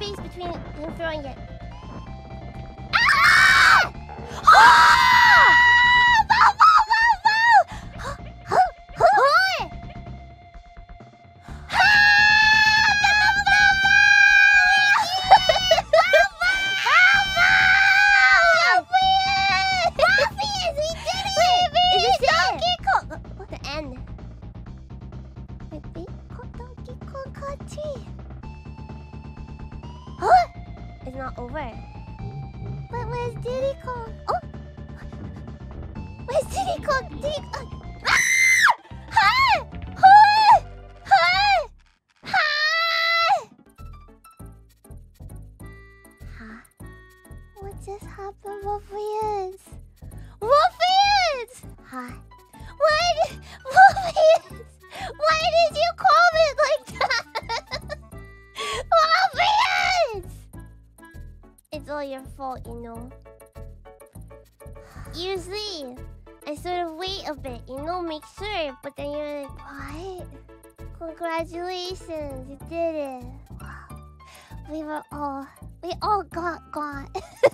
space between him throwing it. Ah! Ah! Wow, wow, wow, wow! Huh? It's not over. But where's Diddy Kong? Oh! Where's Diddy Kong? Diddy Kong? Ah! Hi! Huh? What just happened, Ruffians? Ruffians! Hi. All your fault, you know. Usually, I sort of wait a bit, you know, make sure, but then you're like, what? Congratulations, you did it. We were all, we all got wait,